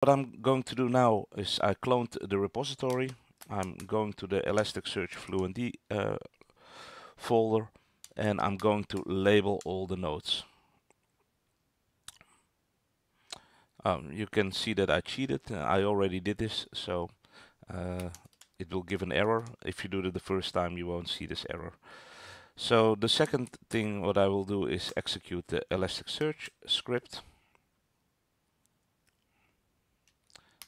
what I'm going to do now is I cloned the repository. I'm going to the Elasticsearch Fluentd uh, folder and I'm going to label all the nodes. Um, you can see that I cheated. I already did this, so uh, it will give an error. If you do it the first time, you won't see this error. So the second thing what I will do is execute the Elasticsearch script.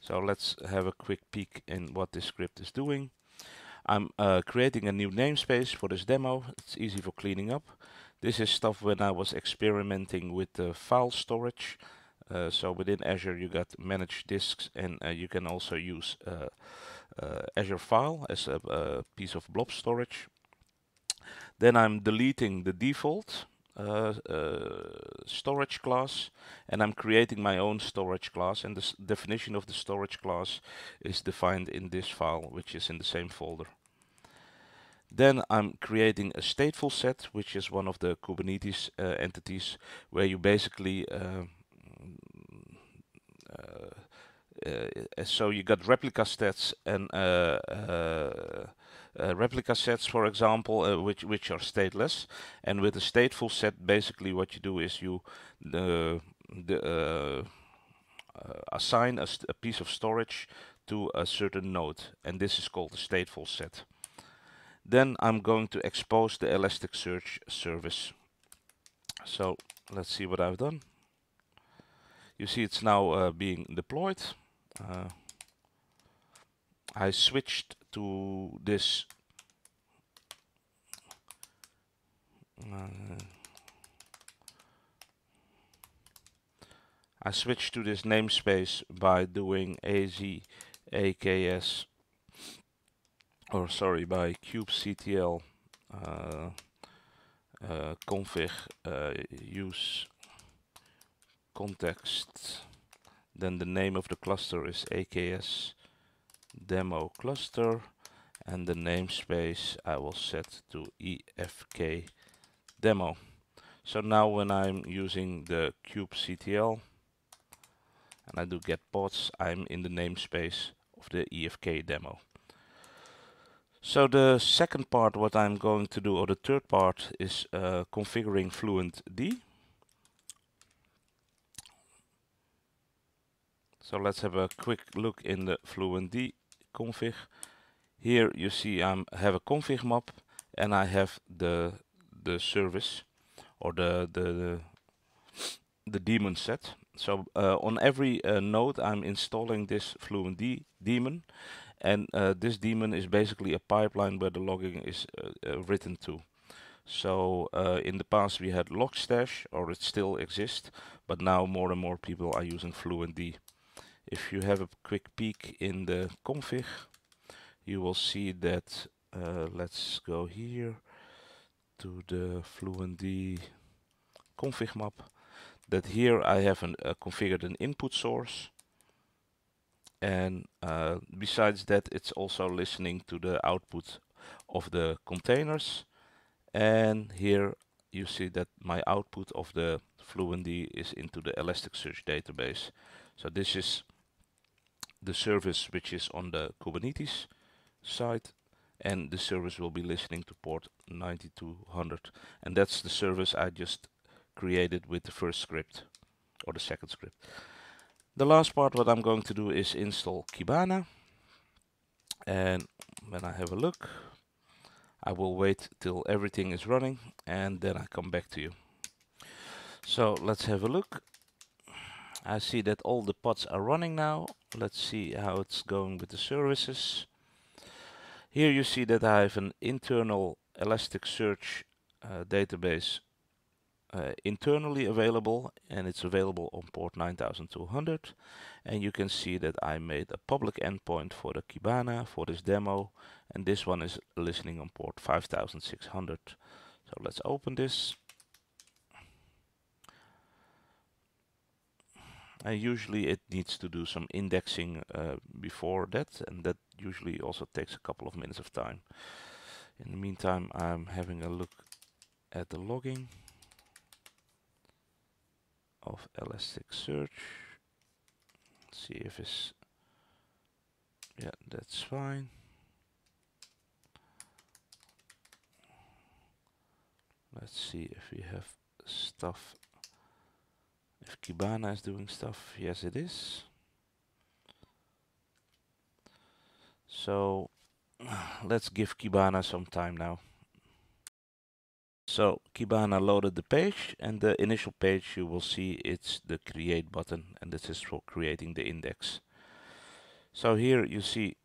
So let's have a quick peek in what this script is doing. I'm uh, creating a new namespace for this demo. It's easy for cleaning up. This is stuff when I was experimenting with the file storage. Uh, so within Azure you got manage disks and uh, you can also use uh, uh, Azure file as a, a piece of blob storage. Then I'm deleting the default uh, uh, storage class and I'm creating my own storage class and the definition of the storage class is defined in this file which is in the same folder. Then I'm creating a stateful set which is one of the Kubernetes uh, entities where you basically uh, uh, uh, so you got replica sets and uh, replica sets, for example, uh, which which are stateless. And with a stateful set, basically what you do is you uh, assign a, a, piece of storage to a certain node, and this is called a stateful set. Then I'm going to expose the Elasticsearch service. So let's see what I've done. You see it's now uh, being deployed. Uh, I switched to this uh, I switched to this namespace by doing az aks or sorry by kubectl uh, uh, config uh, use context then the name of the cluster is aks demo cluster and the namespace I will set to EFK demo. So now when I'm using the kubectl and I do get pods, I'm in the namespace of the EFK demo. So the second part what I'm going to do, or the third part, is uh, configuring FluentD. So let's have a quick look in the FluentD config. Here you see I have a config map and I have the the service or the the the daemon set. So uh, on every uh, node I'm installing this FluentD daemon and uh, this daemon is basically a pipeline where the logging is uh, uh, written to. So uh, in the past we had Logstash or it still exists but now more and more people are using FluentD. If you have a quick peek in the config, you will see that, uh, let's go here to the FluentD config map, that here I have an, uh, configured an input source. And uh, besides that, it's also listening to the output of the containers. And here you see that my output of the FluentD is into the Elasticsearch database. So this is the service which is on the Kubernetes side and the service will be listening to port 9200 and that's the service I just created with the first script or the second script. The last part what I'm going to do is install Kibana and when I have a look I will wait till everything is running and then I come back to you. So let's have a look. I see that all the pods are running now. Let's see how it's going with the services. Here you see that I have an internal Elasticsearch uh, database uh, internally available and it's available on port 9200 and you can see that I made a public endpoint for the Kibana for this demo and this one is listening on port 5600 so let's open this and usually it needs to do some indexing uh, before that and that usually also takes a couple of minutes of time. In the meantime I'm having a look at the logging of Elasticsearch see if it's yeah that's fine. Let's see if we have stuff if Kibana is doing stuff yes it is so let's give Kibana some time now so Kibana loaded the page and the initial page you will see it's the create button and this is for creating the index. So here you see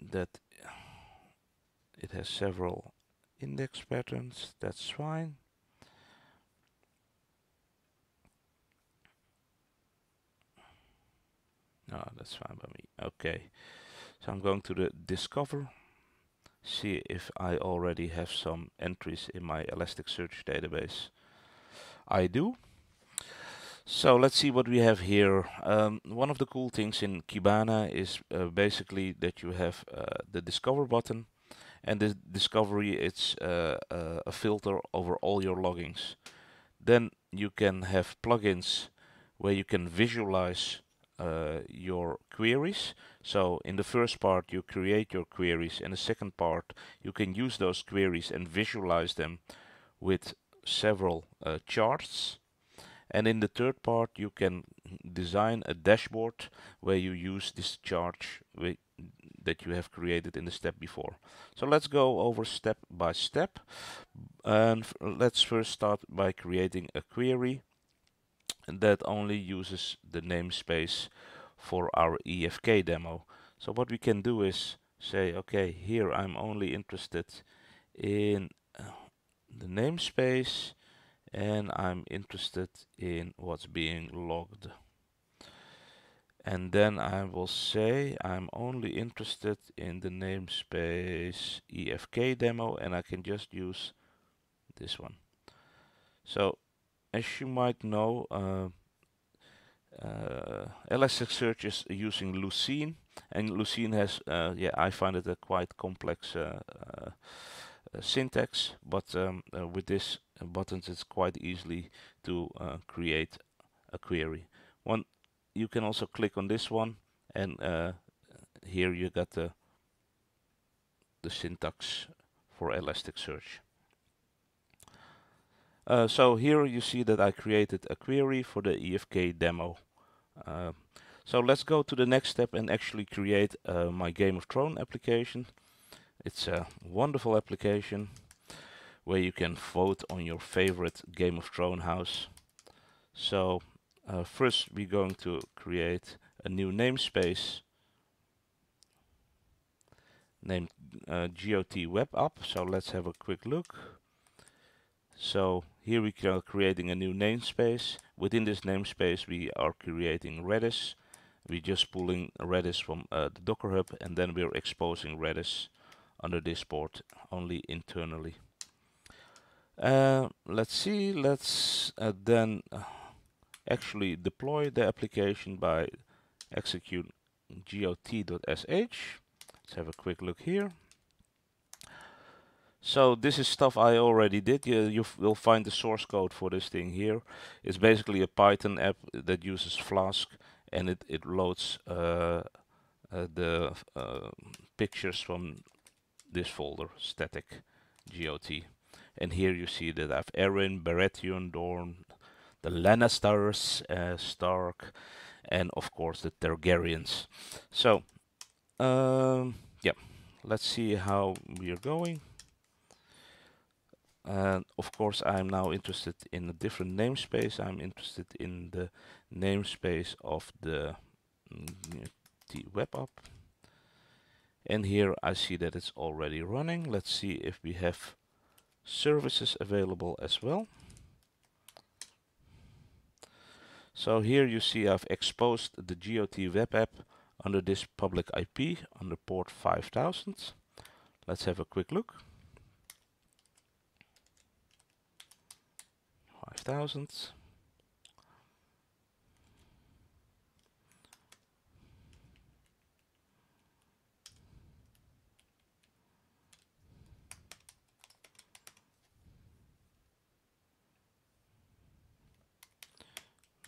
that it has several index patterns, that's fine. No, that's fine by me. Okay, so I'm going to the discover see if I already have some entries in my Elasticsearch database. I do. So let's see what we have here. Um, one of the cool things in Kibana is uh, basically that you have uh, the discover button and the discovery it's uh, uh a filter over all your loggings. Then you can have plugins where you can visualize uh, your queries. So in the first part you create your queries and the second part you can use those queries and visualize them with several uh, charts. And in the third part you can design a dashboard where you use this chart that you have created in the step before. So let's go over step by step and let's first start by creating a query that only uses the namespace for our EFK demo. So what we can do is say, okay, here I'm only interested in uh, the namespace and I'm interested in what's being logged. And then I will say I'm only interested in the namespace EFK demo and I can just use this one. So as you might know, uh, uh, Elasticsearch is using Lucene, and Lucene has, uh, yeah, I find it a quite complex uh, uh, uh, syntax, but um, with this buttons, it's quite easily to create a query. One, you can also click on this one, and here you got the the syntax for Elasticsearch. Uh, so here you see that I created a query for the EFK demo. Uh, so let's go to the next step and actually create uh, my Game of Thrones application. It's a wonderful application where you can vote on your favorite Game of Thrones house. So uh, first we're going to create a new namespace named uh, GOT Web App. So let's have a quick look. So here we are creating a new namespace. Within this namespace we are creating Redis. We're just pulling Redis from uh, the Docker Hub and then we're exposing Redis under this port only internally. Uh, let's see, let's uh, then uh, actually deploy the application by execute got.sh. Let's have a quick look here. So this is stuff I already did. You, you will find the source code for this thing here. It's basically a Python app that uses Flask and it, it loads uh, uh, the uh, pictures from this folder, static GOT. And here you see that I have Arryn, Baratheon, Dorn, the Lannisters, uh, Stark, and of course the Targaryens. So, um, yeah, let's see how we are going. And of course I'm now interested in a different namespace. I'm interested in the namespace of the, mm, the web app. And here I see that it's already running. Let's see if we have services available as well. So here you see I've exposed the GOT web app under this public IP under port 5000. Let's have a quick look. Thousand.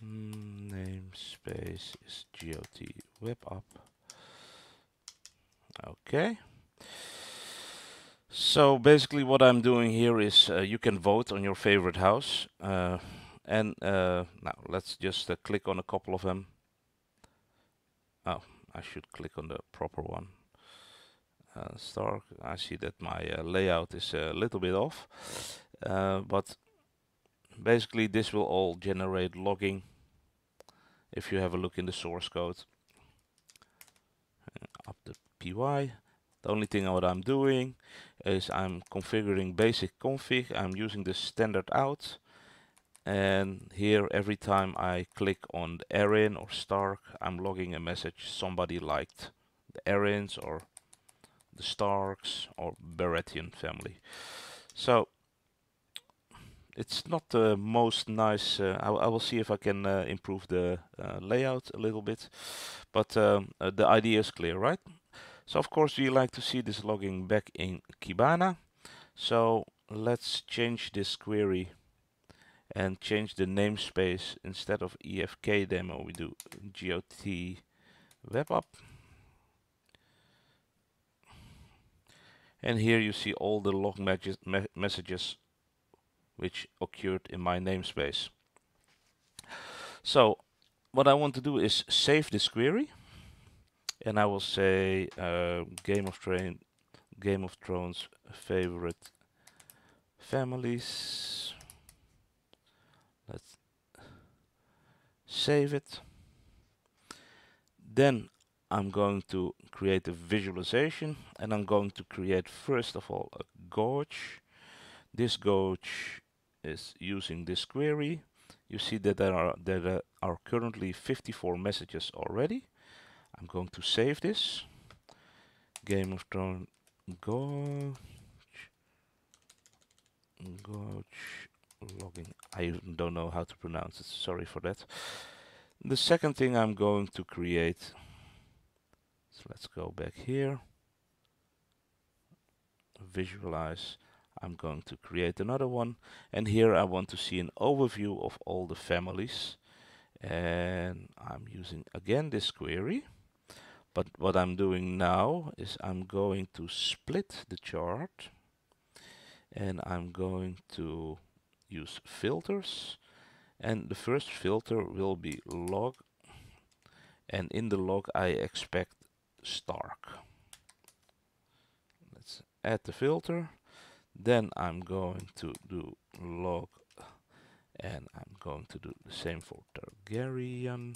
Namespace is GOT web app. Okay. So basically what I'm doing here is uh, you can vote on your favorite house. Uh, and uh, now let's just uh, click on a couple of them. Oh, I should click on the proper one. Uh, Stark, I see that my uh, layout is a little bit off. but basically this will all generate logging if you have a look in the source code. up the py the only thing what I'm doing is I'm configuring basic config. I'm using the standard out. And here, every time I click on Arryn or Stark, I'm logging a message somebody liked the Arryns or the Starks or Baratheon family. So it's not the most nice. Uh, I, I, will see if I can uh, improve the uh, layout a little bit, but um, uh, the idea is clear, right? So of course we like to see this logging back in Kibana. So let's change this query and change the namespace instead of EFK demo we do GOT web app. And here you see all the log me messages which occurred in my namespace. So what I want to do is save this query and I will say uh, Game of Train, Game of Thrones favorite families. Let's save it. Then I'm going to create a visualization and I'm going to create first of all a gauge. This gauge is using this query. You see that there are there are currently 54 messages already. I'm going to save this. Game of Thrones Gorge. Gorge logging. I don't know how to pronounce it. Sorry for that. The second thing I'm going to create. So let's go back here. Visualize. I'm going to create another one. And here I want to see an overview of all the families. And I'm using again this query. But what I'm doing now is I'm going to split the chart and I'm going to use filters. And the first filter will be log and in the log I expect Stark. Let's add the filter. Then I'm going to do log and I'm going to do the same for Targaryen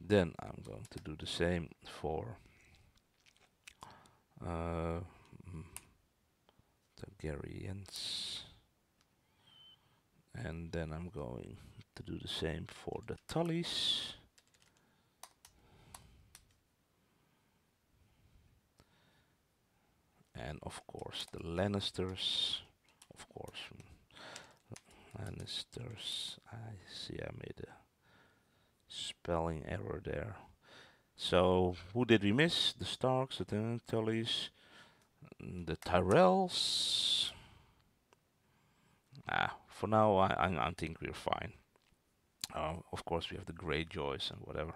then I'm going to do the same for uh, Targaryens and then I'm going to do the same for the Tullys. And of course the Lannisters. Of course Lannisters I see I made a spelling error there. So who did we miss? The Starks, the Tullys, the Tyrells. Ah, for now I, I, I think we're fine. Uh, of course we have the Greyjoys and whatever.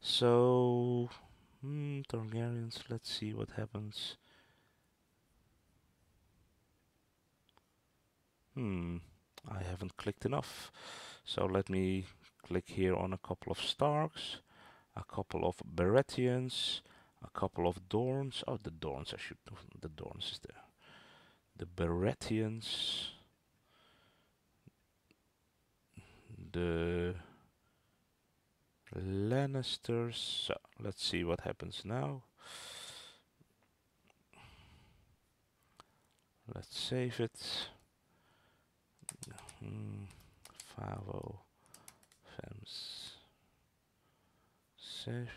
So, hmm, Targaryens, let's see what happens. Hmm, I haven't clicked enough. So let me click here on a couple of Starks, a couple of Baratheons, a couple of Dorns. Oh, the Dorns, I should, the Dorns is there. The Baratheons, the Lannisters. So, let's see what happens now. Let's save it. Hmm, Favo. Save.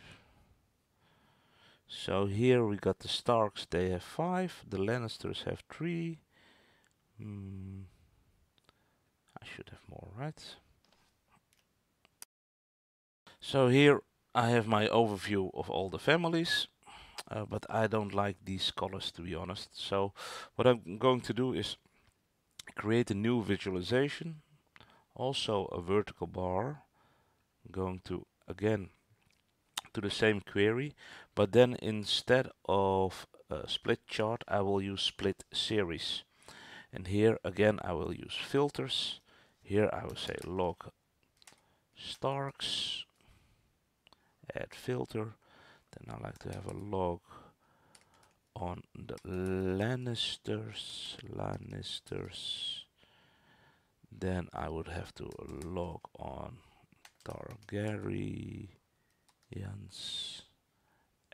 So here we got the Starks, they have five, the Lannisters have three. Hmm. I should have more, right? So here I have my overview of all the families, uh, but I don't like these colors to be honest. So what I'm going to do is create a new visualization also a vertical bar going to again to the same query but then instead of split chart I will use split series. And here again I will use filters. Here I will say log Starks add filter. Then I like to have a log on the Lannisters Lannisters. Then I would have to log on Targaryens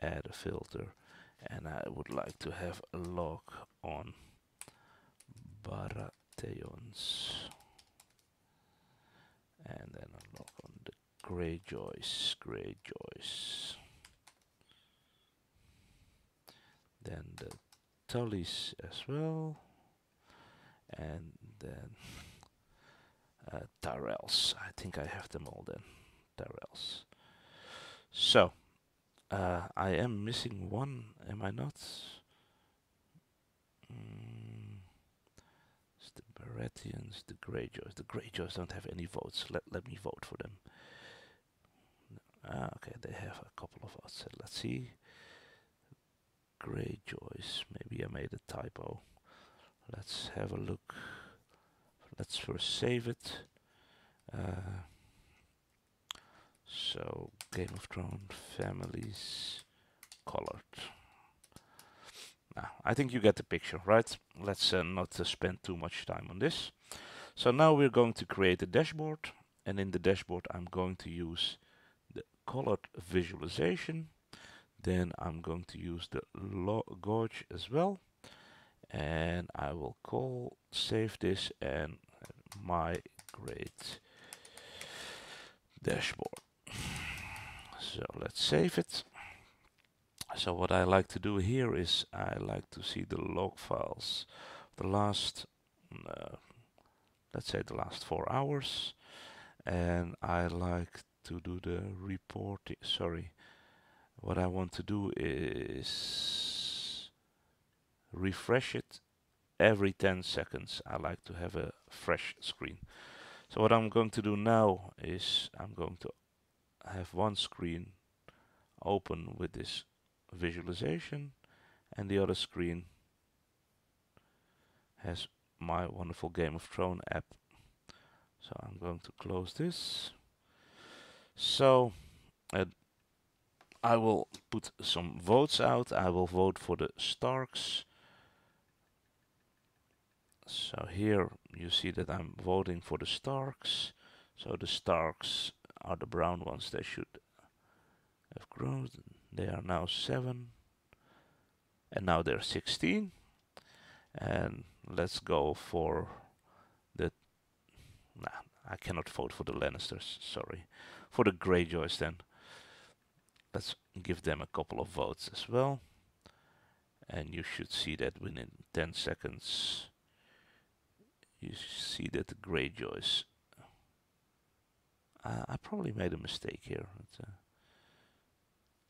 add a filter and I would like to have a log on Baratheons. And then a log on the Greyjoys Greyjoys. Then the Tullys as well. And then uh, Tyrells. I think I have them all then. Tyrells. So uh, I am missing one am I not? Mm, the Baratheons the Greyjoys. The Greyjoys don't have any votes. Let, let me vote for them. Uh, okay they have a couple of votes. Let's see. Greyjoys. Maybe I made a typo. Let's have a look. Let's first save it. Uh, so, Game of Thrones families colored. Now, I think you get the picture, right? Let's uh, not uh, spend too much time on this. So now we're going to create a dashboard and in the dashboard I'm going to use the colored visualization then I'm going to use the gauge as well and I will call save this and migrate dashboard. So let's save it. So what I like to do here is I like to see the log files. The last uh, let's say the last four hours. And I like to do the reporting sorry. What I want to do is refresh it every 10 seconds I like to have a fresh screen so what I'm going to do now is I'm going to have one screen open with this visualization and the other screen has my wonderful Game of Thrones app so I'm going to close this so uh, I will put some votes out. I will vote for the Starks. So here you see that I'm voting for the Starks. So the Starks are the brown ones. They should have grown. They are now 7. And now they're 16. And let's go for the... Nah, I cannot vote for the Lannisters. Sorry. For the Greyjoys then. Let's give them a couple of votes as well. And you should see that within 10 seconds you see that the Greyjoys uh, I probably made a mistake here. Uh,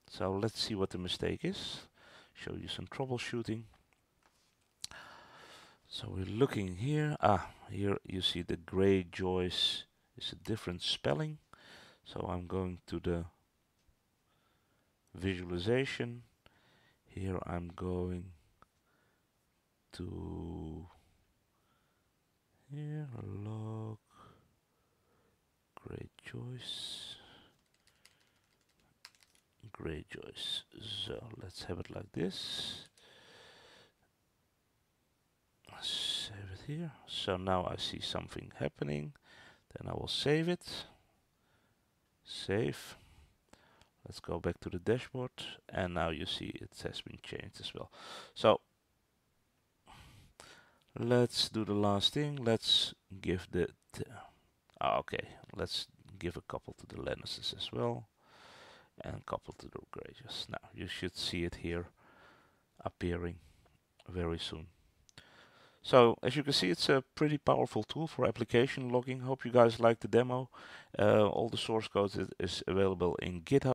so let's see what the mistake is. Show you some troubleshooting. So we're looking here. Ah, here you see the Greyjoys is a different spelling. So I'm going to the visualization here I'm going to here log. Choice, great choice. So let's have it like this. Save it here. So now I see something happening. Then I will save it. Save. Let's go back to the dashboard. And now you see it has been changed as well. So let's do the last thing. Let's give the, oh, okay, let's give a couple to the Lannisters as well and couple to the Greyjoys. Now you should see it here appearing very soon. So as you can see, it's a pretty powerful tool for application logging. Hope you guys like the demo. Uh, all the source code is available in GitHub.